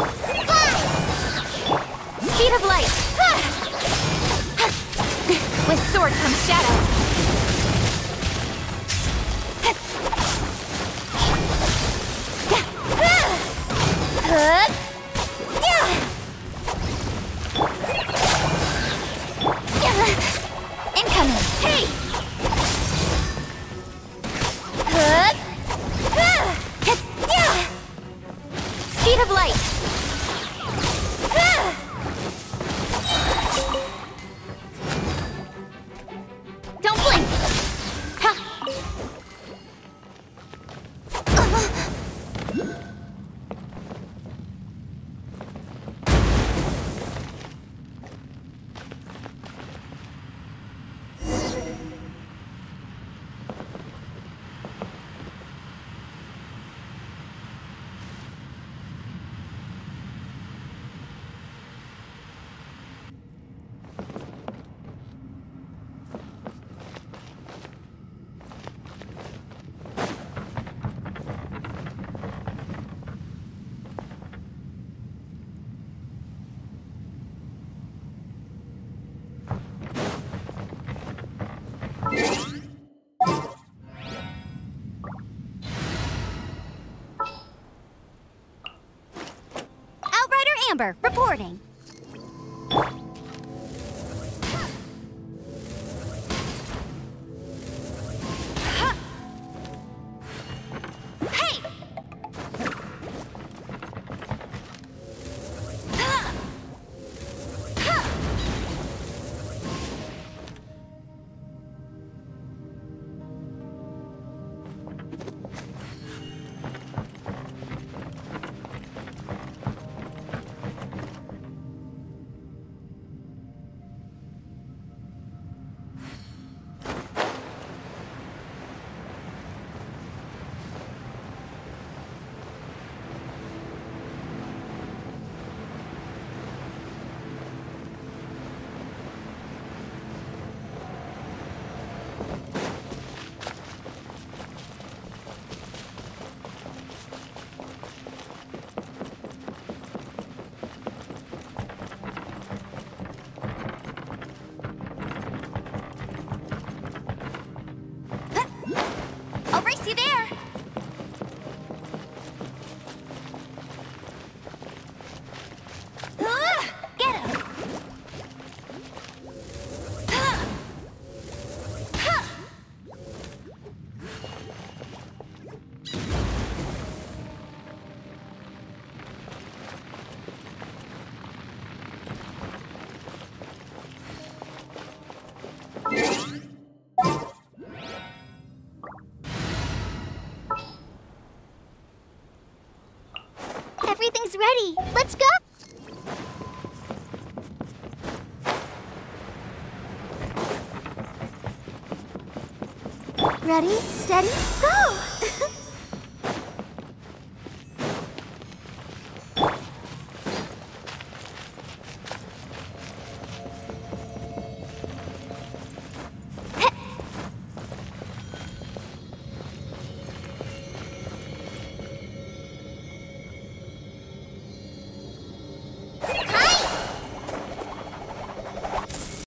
Speed of light! (laughs) With sword comes shadow! Amber, reporting. Everything's ready. Let's go. Ready, steady, go!